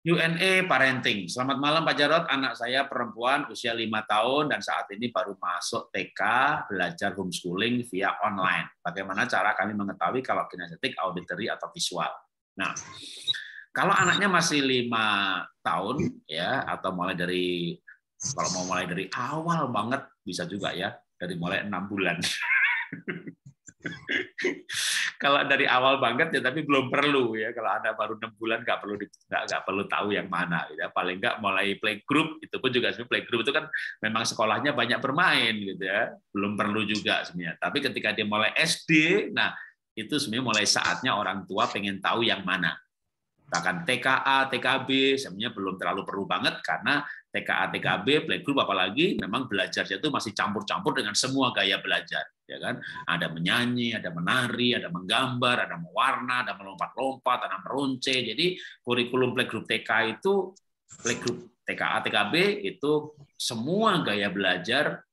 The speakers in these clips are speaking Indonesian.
UNA Parenting. Selamat malam Pak Jarot, anak saya perempuan usia lima tahun dan saat ini baru masuk TK belajar homeschooling via online. Bagaimana cara kami mengetahui kalau kinestetik, auditory atau visual? Nah, kalau anaknya masih lima tahun ya atau mulai dari kalau mau mulai dari awal banget bisa juga ya dari mulai enam bulan. kalau dari awal banget ya tapi belum perlu ya. Kalau ada baru enam bulan nggak perlu nggak nggak perlu tahu yang mana gitu ya. Paling nggak mulai playgroup itu pun juga sebenarnya playgroup itu kan memang sekolahnya banyak bermain gitu ya. Belum perlu juga sebenarnya. Tapi ketika dia mulai SD nah itu sebenarnya mulai saatnya orang tua pengen tahu yang mana. Bahkan TKA, TKB sebenarnya belum terlalu perlu banget karena TKA, TKB, playgroup apalagi memang belajarnya itu masih campur-campur dengan semua gaya belajar ya kan? Ada menyanyi ada menari ada menggambar ada mewarna ada melompat-lompat ada meronce. Jadi kurikulum playgroup TK itu playgroup TKA TKB itu semua gaya belajar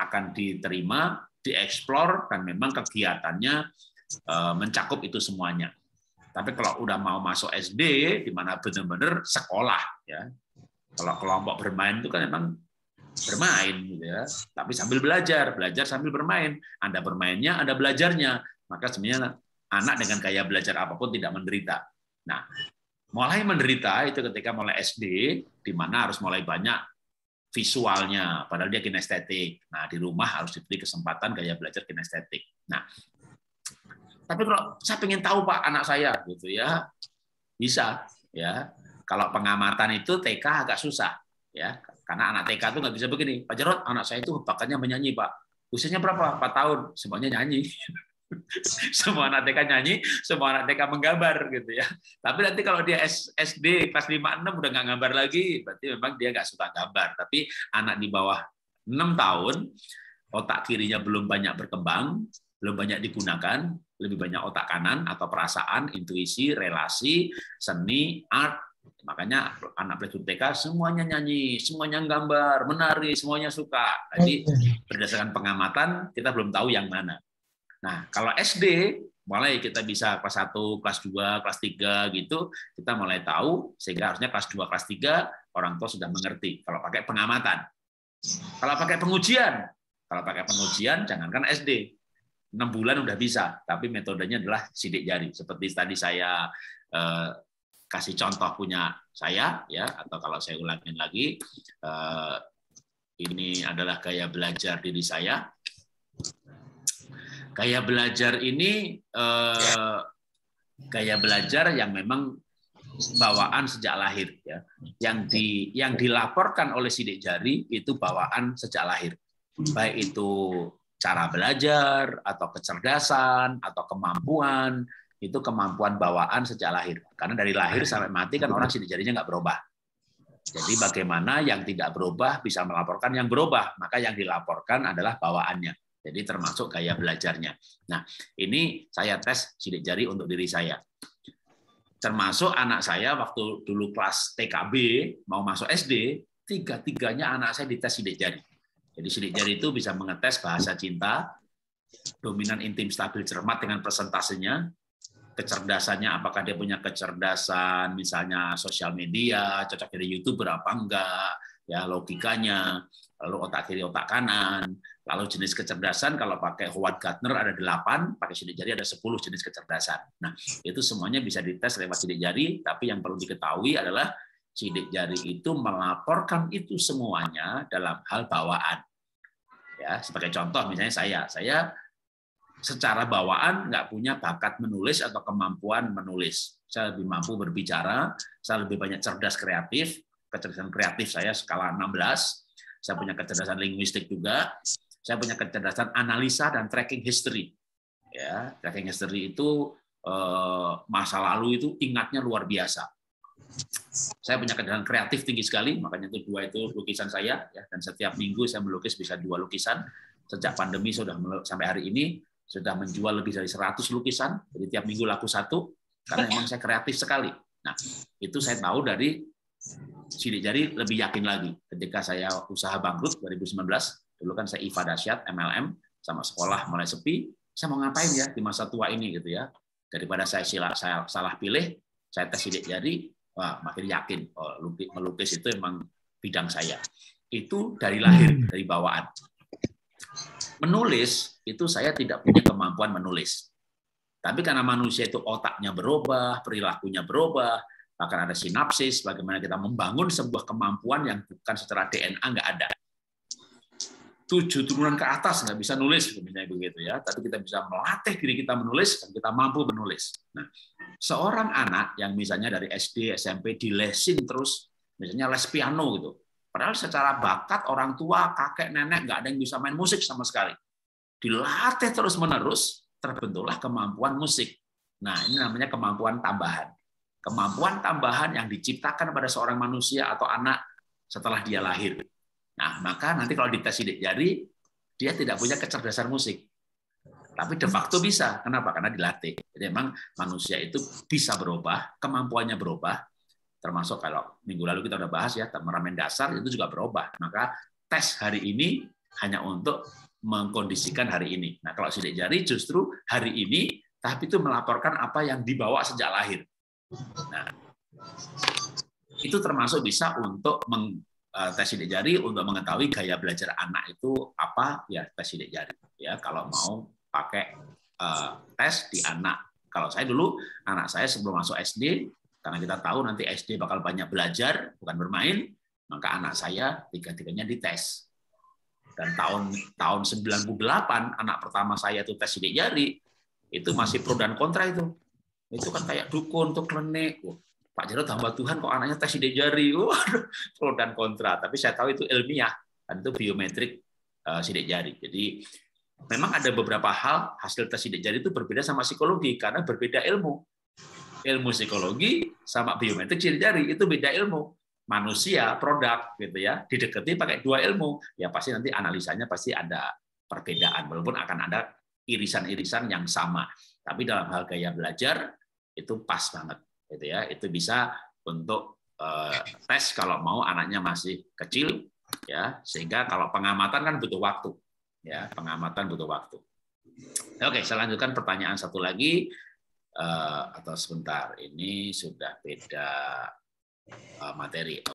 akan diterima dieksplor dan memang kegiatannya eh, mencakup itu semuanya. Tapi kalau udah mau masuk SD di mana benar-benar sekolah ya. Kalau kelompok bermain itu kan memang bermain gitu ya. Tapi sambil belajar belajar sambil bermain. Anda bermainnya anda belajarnya. Maka sebenarnya anak dengan gaya belajar apa pun tidak menderita. Nah mulai menderita itu ketika mulai SD di mana harus mulai banyak visualnya padahal dia kinestetik. Nah di rumah harus diberi kesempatan gaya belajar kinestetik. Nah tapi kalau saya ingin tahu pak anak saya gitu ya bisa ya. Kalau pengamatan itu TK agak susah ya karena anak TK itu nggak bisa begini. Pak Jarot, anak saya itu bakatnya menyanyi, Pak. Usianya berapa? 4 tahun. Semuanya nyanyi. semua anak TK nyanyi, semua anak TK menggambar gitu ya. Tapi nanti kalau dia SD kelas 5 6 udah nggak gambar lagi, berarti memang dia nggak suka gambar. Tapi anak di bawah 6 tahun, otak kirinya belum banyak berkembang, belum banyak digunakan, lebih banyak otak kanan atau perasaan, intuisi, relasi, seni, art, Makanya anak playgroup TK semuanya nyanyi, semuanya gambar, menari, semuanya suka. Jadi berdasarkan pengamatan kita belum tahu yang mana. Nah, kalau SD mulai kita bisa kelas 1, kelas 2, kelas 3 gitu, kita mulai tahu sehingga harusnya kelas 2, kelas 3 orang tua sudah mengerti kalau pakai pengamatan. Kalau pakai pengujian, kalau pakai pengujian jangankan SD. 6 bulan udah bisa, tapi metodenya adalah sidik jari. Seperti tadi saya eh, kasih contoh punya saya ya atau kalau saya ulangin lagi eh, ini adalah gaya belajar diri saya. Gaya belajar ini eh, gaya belajar yang memang bawaan sejak lahir ya. Yang di yang dilaporkan oleh sidik jari itu bawaan sejak lahir. Baik itu cara belajar atau kecerdasan atau kemampuan itu kemampuan bawaan sejak lahir. Karena dari lahir sampai mati kan orang sidik jarinya nggak berubah. Jadi bagaimana yang tidak berubah bisa melaporkan yang berubah, maka yang dilaporkan adalah bawaannya. Jadi termasuk gaya belajarnya. Nah, ini saya tes sidik jari untuk diri saya. Termasuk anak saya waktu dulu kelas TKB mau masuk SD, tiga-tiganya anak saya dites sidik jari. Jadi sidik jari itu bisa mengetes bahasa cinta, dominan intim stabil cermat dengan persentasenya, kecerdasannya apakah dia punya kecerdasan misalnya sosial media cocok jadi youtuber apa enggak ya logikanya lalu otak kiri otak kanan. Lalu jenis kecerdasan kalau pakai Howard Gardner ada 8 pakai sidik jari ada 10 jenis kecerdasan. Nah itu semuanya bisa dites lewat sidik jari tapi yang perlu diketahui adalah sidik jari itu melaporkan itu semuanya dalam hal bawaan. Ya sebagai contoh misalnya saya saya secara bawaan nggak punya bakat menulis atau kemampuan menulis. Saya lebih mampu berbicara, saya lebih banyak cerdas kreatif, kecerdasan kreatif saya skala 16, saya punya kecerdasan linguistik juga, saya punya kecerdasan analisa dan tracking history. Ya, tracking history itu eh, masa lalu itu ingatnya luar biasa. Saya punya kecerdasan kreatif tinggi sekali, makanya itu dua itu lukisan saya ya dan setiap minggu saya melukis bisa dua lukisan. Sejak pandemi sudah sampai hari ini sudah menjual lebih dari 100 lukisan, jadi tiap minggu laku satu, karena memang saya kreatif sekali. Nah, itu saya tahu dari sidik jari lebih yakin lagi. Ketika saya usaha bangkrut 2019, dulu kan saya IFA dasyat, MLM, sama sekolah mulai sepi, saya mau ngapain ya di masa tua ini gitu ya. Daripada saya, sila, saya salah pilih, saya tes sidik jari, wah makin yakin oh, melukis itu emang bidang saya. Itu dari lahir, dari bawaan. Menulis itu saya tidak punya kemampuan menulis. Tapi karena manusia itu otaknya berubah, perilakunya berubah, bahkan ada sinapsis, bagaimana kita membangun sebuah kemampuan yang bukan secara DNA nggak ada. Tujuh turunan ke atas nggak bisa nulis, begitu ya. Tapi kita bisa melatih diri kita menulis dan kita mampu menulis. Nah, seorang anak yang misalnya dari SD, SMP dilesin terus, misalnya les piano gitu, Padahal secara bakat orang tua, kakek, nenek nggak ada yang bisa main musik sama sekali. Dilatih terus menerus, terbentuklah kemampuan musik. Nah, ini namanya kemampuan tambahan. Kemampuan tambahan yang diciptakan pada seorang manusia atau anak setelah dia lahir. Nah, maka nanti kalau dites sidik jari, dia tidak punya kecerdasan musik. Tapi de facto bisa. Kenapa? Karena dilatih. Jadi memang manusia itu bisa berubah, kemampuannya berubah, termasuk kalau minggu lalu kita udah bahas ya, temperamen dasar itu juga berubah. Maka tes hari ini hanya untuk mengkondisikan hari ini. Nah, kalau sidik jari justru hari ini, tapi itu melaporkan apa yang dibawa sejak lahir. Nah, itu termasuk bisa untuk meng, eh, tes sidik jari untuk mengetahui gaya belajar anak itu apa ya tes sidik jari ya kalau mau pakai uh, tes di anak kalau saya dulu anak saya sebelum masuk SD karena kita tahu nanti SD bakal banyak belajar bukan bermain maka anak saya tiga-tiganya dites dan tahun tahun 98 anak pertama saya itu tes sidik jari itu masih pro dan kontra itu. Itu kan kayak dukun tuh klenik Pak Jarod tambah Tuhan kok anaknya tes sidik jari? Waduh pro dan kontra. Tapi saya tahu itu ilmiah dan itu biometrik uh, sidik jari. Jadi memang ada beberapa hal hasil tes sidik jari itu berbeda sama psikologi karena berbeda ilmu. Ilmu psikologi sama biometrik sidik jari itu beda ilmu manusia produk gitu ya didekati pakai dua ilmu ya pasti nanti analisanya pasti ada perbedaan walaupun akan ada irisan-irisan yang sama. Tapi dalam hal gaya belajar itu pas banget gitu ya. Itu bisa untuk uh, tes kalau mau anaknya masih kecil ya. Sehingga kalau pengamatan kan butuh waktu ya. Pengamatan butuh waktu. Oke saya lanjutkan pertanyaan satu lagi. Uh, atau sebentar ini sudah beda materi